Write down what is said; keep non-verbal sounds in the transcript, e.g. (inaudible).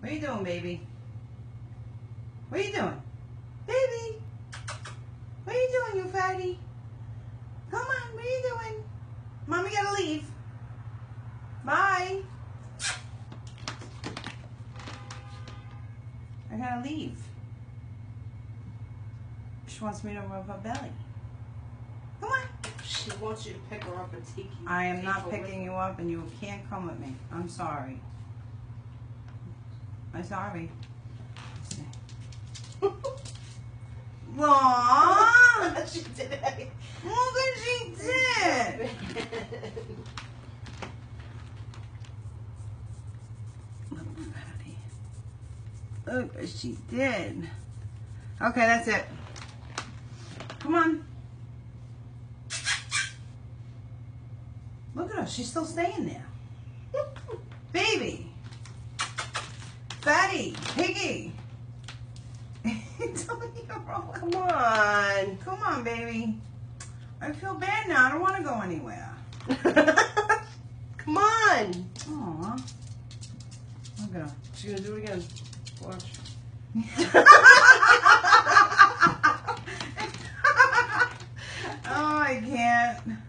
What are you doing, baby? What are you doing? Baby! What are you doing, you fatty? Come on, what are you doing? Mommy gotta leave. Bye. I gotta leave. She wants me to rub her belly. Come on. She wants you to pick her up and take you. I am not picking you up and you can't come with me. I'm sorry. I'm sorry. (laughs) Aww! she did it. Look what she did! Look what she did. Okay, that's it. Come on. Look at her. She's still staying there. (laughs) Fatty, Piggy. (laughs) Come on. Come on, baby. I feel bad now. I don't want to go anywhere. (laughs) Come on. Aw. I'm gonna. She's gonna do it again. Watch. (laughs) oh, I can't.